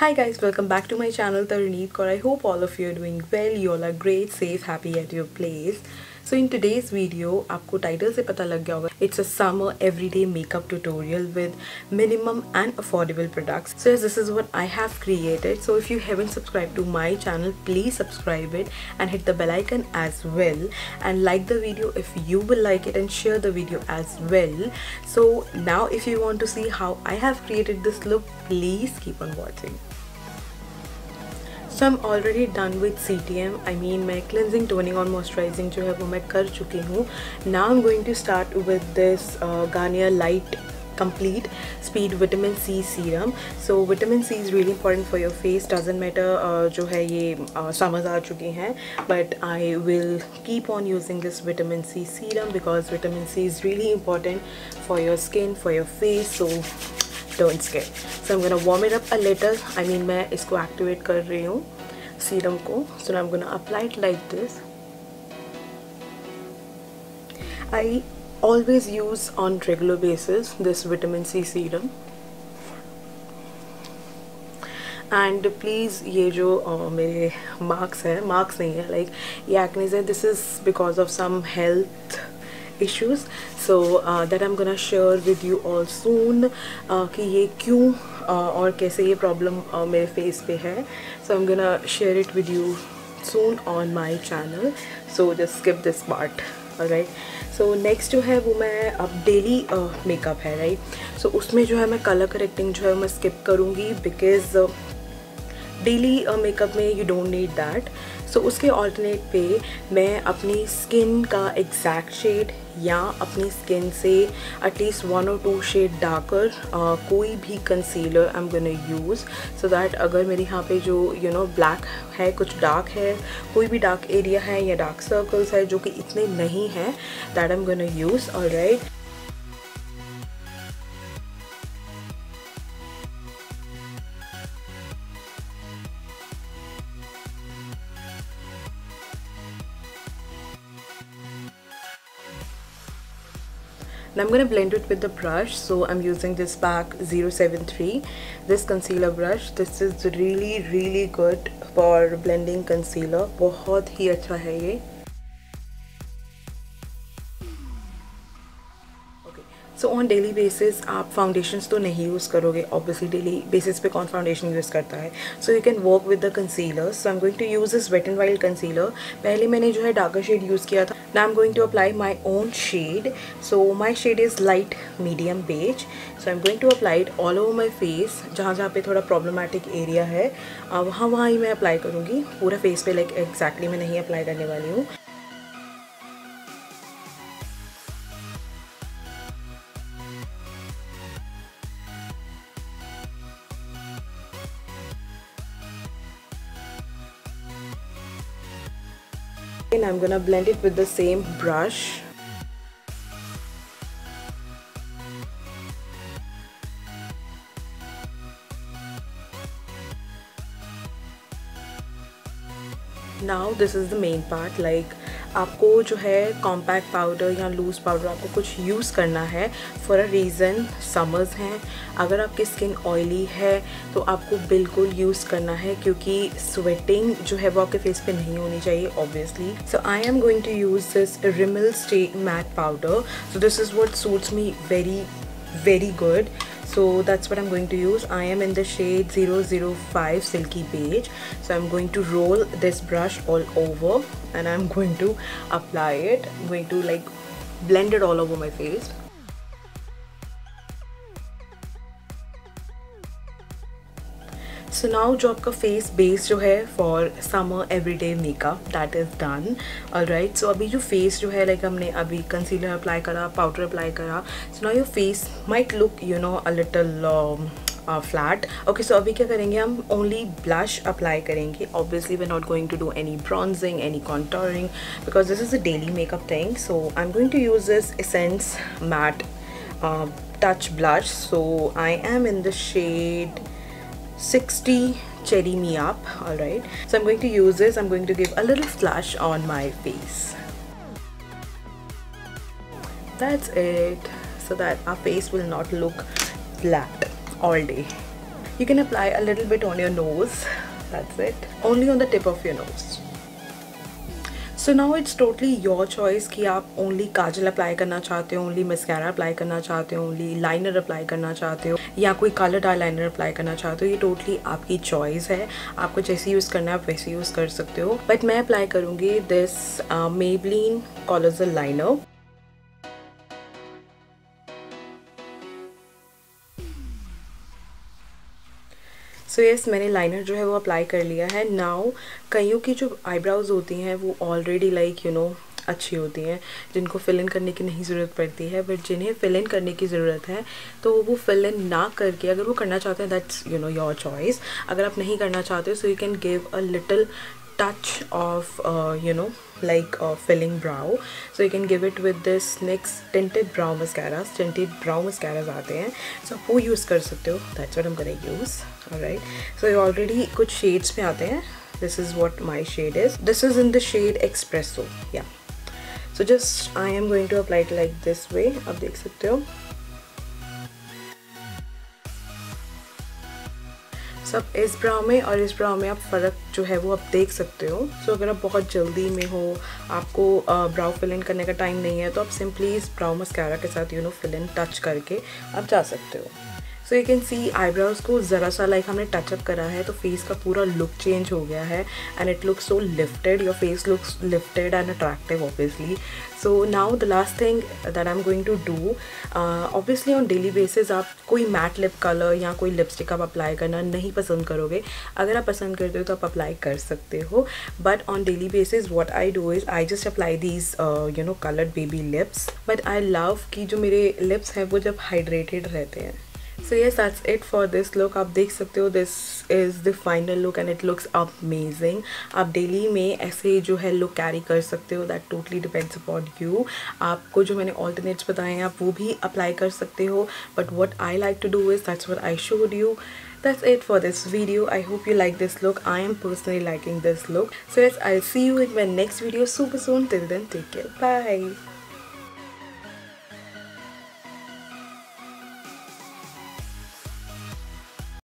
Hi guys, welcome back to my channel Tarneet Kaur. I hope all of you are doing well. You all are great, safe, happy at your place. So in today's video, आपको title से पता लग गया होगा It's a summer everyday makeup tutorial with minimum and affordable products. So yes, this is what I have created. So if you haven't subscribed to my channel, please subscribe it and hit the bell icon as well. And like the video if you will like it and share the video as well. So now if you want to see how I have created this look, please keep on watching. So I am already done with C T M I mean मैं cleansing toning और moisturising जो है वो मैं कर चुकी हूँ। ना I am going to start with this Garnier light complete speed vitamin C serum so vitamin C is really important for your face doesn't matter जो है ये समझ आ चुके हैं but I will keep on using this vitamin C serum because vitamin C is really important for your skin for your face so turn scare so I'm gonna warm it up a little I mean मैं इसको activate कर रही हूँ serum को. So I'm gonna apply like this I always use on regular basis this vitamin C serum and please ये जो मेरे marks हैं मार्क्स नहीं है लाइक ये एक्नेस है this is because of some health issues so that I am gonna share with you all soon कि ये क्यों uh, और कैसे ये प्रॉब्लम uh, मेरे फेस पे है. So I am gonna share it with you soon on my channel so just skip this part right so next जो है वो मैं अब डेली मेकअप uh, है राइट right? सो so, उसमें जो है मैं कलर करेक्टिंग जो है मैं स्किप करूँगी बिकॉज़ डेली मेकअप में you don't need that so so, उसके ऑल्टरनेट पे मैं अपनी स्किन का एग्जैक्ट शेड या अपनी स्किन से एटलीस्ट वन और टू शेड डार्कर कोई भी concealer I am gonna use so that अगर मेरे यहाँ पे जो यू नो ब्लैक है कुछ डार्क है कोई भी डार्क एरिया है या डार्क सर्कल्स है जो कि इतने नहीं हैं that I am gonna use और right now I'm going to blend it with the brush so I'm using this pack 073 this concealer brush this is really really good for blending concealer बहुत ही अच्छा है ये so on daily basis आप foundations तो नहीं use करोगे obviously daily basis पे कौन फाउंडेशन यूज़ करता है? So you can work with the concealer so I am going to use this wet and wild concealer पहले मैंने जो है डार्कर शेड यूज़ किया था। ना I am going to apply my own shade so my shade is light medium beige so I am going to apply it all over my face जहाँ जहाँ पे थोड़ा प्रॉब्लमेटिक एरिया है। वहाँ वहाँ ही मैं अप्लाई करूँगी। पूरा फेस पे लाइक एग्जैक्टली मैं नहीं अप्लाई करने वाली हूँ। And I'm gonna blend it with the same brush. Now this is the main part like आपको जो है कॉम्पैक्ट पाउडर या लूज़ पाउडर आपको कुछ यूज़ करना है फॉर अ रीज़न समर्स हैं। अगर आपकी स्किन ऑयली है तो आपको बिल्कुल यूज़ करना है, क्योंकि स्वेटिंग जो है वो आपके फेस पे नहीं होनी चाहिए obviously so I am going to use this Rimmel stay matte powder so this is what suits me very very good so that's what I'm going to use. I am in the shade 005 silky beige. So I'm going to roll this brush all over and I'm going to apply it. I'm going to like blend it all over my face so now जो आपका face base जो है for summer everyday makeup that is done right so अभी जो face जो है like like हमने अभी कंसीलर अप्लाई करा पाउडर अप्लाई करा so now your face might look you know a little flat okay so अभी क्या करेंगे हम? ओनली ब्लश अप्लाई करेंगे. Obviously we not going to do any bronzing any contouring because this is a daily makeup thing so I am going to use this Essence matte touch blush. So, I am in the shade 60 cherry me up alright so I'm going to use this I'm going to give a little flush on my face that's it so that our face will not look flat all day You can apply a little bit on your nose. That's it. Only on the tip of your nose. So now it's totally your choice कि आप only काजल apply करना चाहते हो only mascara apply करना चाहते हो only liner apply करना चाहते हो, या कोई कलर आई लाइनर अप्लाई करना चाहते हो, ये टोटली आपकी चॉइस है। आपको जैसे यूज़ करना है, आप वैसे यूज़ कर सकते हो। बट मैं अप्लाई करूँगी this Maybelline Colossal liner so yes yes, मैंने लाइनर जो है वो अप्लाई कर लिया है. नाउ कईयों की जो आईब्राउज होती हैं वो ऑलरेडी लाइक यू नो अच्छी होती हैं जिनको फिल इन करने की नहीं ज़रूरत पड़ती है. बट जिन्हें फिल इन करने की ज़रूरत है तो वो फिल इन ना करके अगर वो करना चाहते हैं that's you know your choice अगर आप नहीं करना चाहते हो so you can give a little touch of uh, you know like a filling brow so you can give it with this NYX tinted brow mascaras tinted brow mascaras aate hain so wo use kar sakte ho that's what I'm gonna use alright so already kuch shades mein aate hain this is what my shade is this is in the shade espresso yeah so just I am going to apply it like this way आप देख सकते हो सब इस ब्राउ में और इस ब्राउ में आप फ़र्क जो है वो आप देख सकते हो। सो so, अगर आप बहुत जल्दी में हो आपको ब्राउ फिल इन करने का टाइम नहीं है तो आप सिंपली इस ब्राउ मस्कारा के साथ you know fill in touch करके आप जा सकते हो। So you can see eyebrows को ज़रा सा लाइक हमने टचअप करा है तो फेस का पूरा लुक चेंज हो गया है and it looks so lifted your face looks lifted and attractive obviously so now the last thing that I am going to do obviously on daily basis आप कोई मैट लिप कलर या कोई lipstick आप apply करना नहीं पसंद करोगे। अगर आप पसंद करते हो तो आप अप्लाई कर सकते हो। But on daily basis what I do is I just apply these you know coloured Baby Lips but I love कि जो मेरे लिप्स हैं वो जब हाइड्रेटेड रहते हैं। So yes that's it for this look आप देख सकते हो this is the final look and it looks amazing आप डेली में ऐसे जो है लुक कैरी कर सकते हो that totally depends upon you आपको जो मैंने ऑल्टरनेट्स बताए हैं, आप वो भी अप्लाई कर सकते हो. But what I like to do is that's what I showed you that's it for this video. I hope you like this look. I am personally liking this look. So, yes, i'll see you in my next video super soon. Till then, take care. Bye.